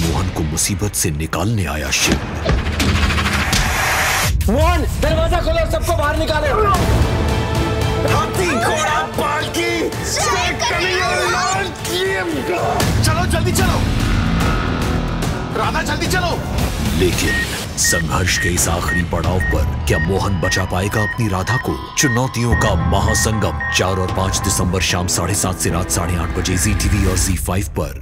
मोहन को मुसीबत से निकालने आया शिव। मोहन दरवाज़ा खोलो सबको बाहर निकाले। हाथी घोड़ा पालकी चलो जल्दी चलो। राधा जल्दी चलो। लेकिन संघर्ष के इस आखिरी पड़ाव पर क्या मोहन बचा पाएगा अपनी राधा को? चुनौतियों का महासंगम चार और पाँच दिसंबर शाम साढ़े सात से रात साढ़े आठ बजे जी टीवी और जी फाइव पर।